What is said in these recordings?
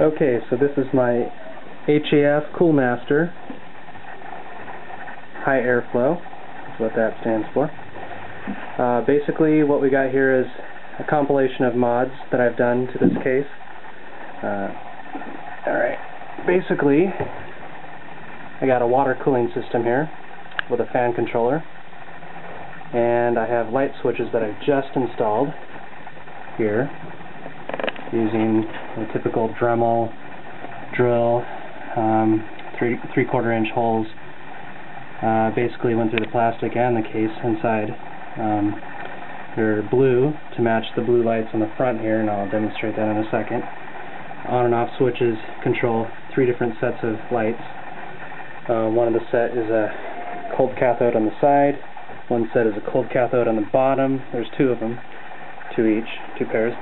Okay, so this is my HAF Coolmaster High Airflow, is what that stands for. Uh, basically, what we got here is a compilation of mods that I've done to this case. Uh, Alright, basically, I got a water cooling system here with a fan controller, and I have light switches that I've just installed here using a typical Dremel drill, um, three three quarter inch holes. Uh, basically went through the plastic and the case inside. Um, they're blue to match the blue lights on the front here, and I'll demonstrate that in a second. On and off switches control three different sets of lights. Uh, one of the set is a cold cathode on the side, one set is a cold cathode on the bottom. There's two of them, two each, two pairs.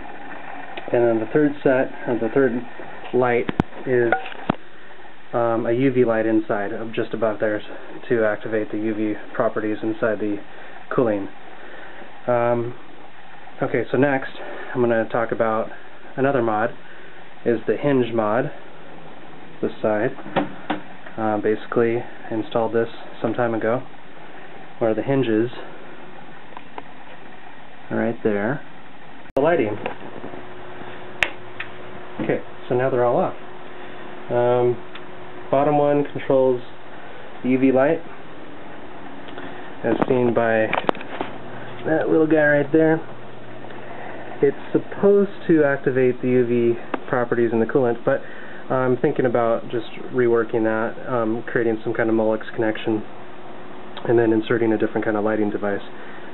And then the third set, or the third light, is um, a UV light inside, of just above there, to activate the UV properties inside the cooling. Um, okay, so next I'm going to talk about another mod, is the hinge mod, this side. Uh, basically installed this some time ago, where the hinges are right there. The lighting Okay, so now they're all off. Um, bottom one controls the UV light, as seen by that little guy right there. It's supposed to activate the UV properties in the coolant, but I'm thinking about just reworking that, um, creating some kind of Molex connection, and then inserting a different kind of lighting device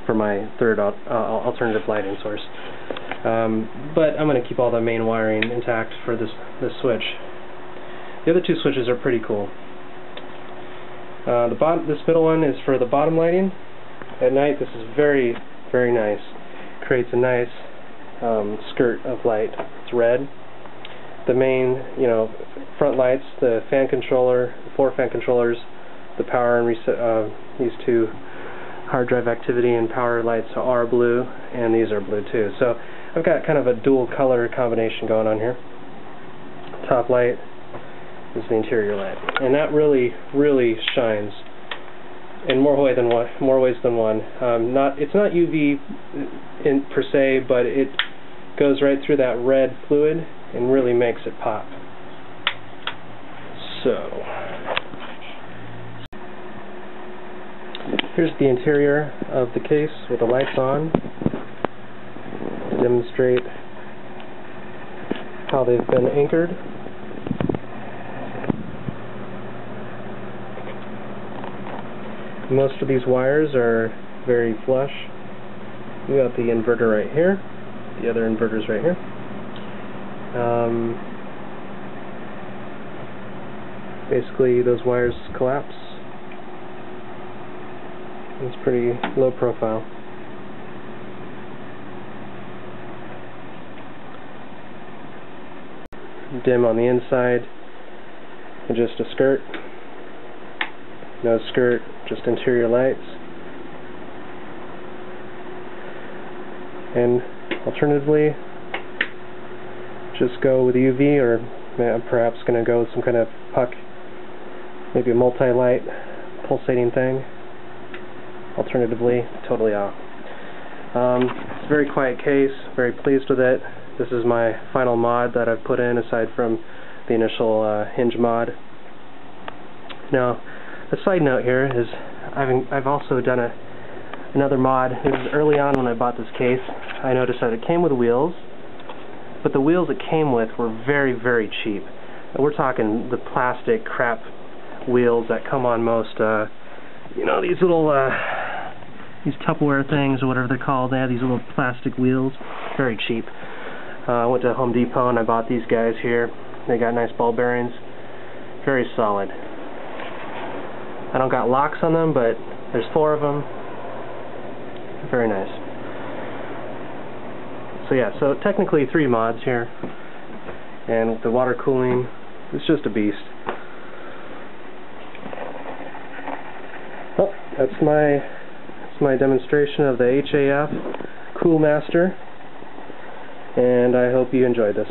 for my third al uh, alternative lighting source. Um, but I'm going to keep all the main wiring intact for this, this switch. The other two switches are pretty cool. Uh, the bottom, this middle one is for the bottom lighting. At night, this is very, very nice. Creates a nice um, skirt of light. It's red. The main, you know, front lights, the fan controller, the four fan controllers, the power and reset, uh, these two hard drive activity and power lights are blue, and these are blue too. So I've got kind of a dual color combination going on here. Top light is the interior light, and that really, really shines in more way than one, more ways than one. Um, not, it's not UV in per se, but it goes right through that red fluid and really makes it pop. So, here's the interior of the case with the lights on demonstrate how they've been anchored. Most of these wires are very flush. We got the inverter right here, the other inverters right here. Um, basically, those wires collapse. It's pretty low profile. Dim on the inside, and just a skirt. No skirt, just interior lights. And alternatively, just go with UV or I'm perhaps going to go with some kind of puck, maybe a multi-light pulsating thing. Alternatively, totally off. Um, it's a very quiet case, very pleased with it. This is my final mod that I've put in aside from the initial uh, hinge mod. Now, a side note here is I've, I've also done a, another mod. It was early on when I bought this case. I noticed that it came with wheels, but the wheels it came with were very, very cheap. We're talking the plastic crap wheels that come on most, uh, you know, these little, uh, these Tupperware things or whatever they're called. They have these little plastic wheels. Very cheap. Uh, I went to Home Depot and I bought these guys here. They got nice ball bearings. Very solid. I don't got locks on them, but there's four of them. Very nice. So yeah, so technically three mods here. And the water cooling, it's just a beast. Well, that's my that's my demonstration of the HAF Coolmaster and I hope you enjoyed this.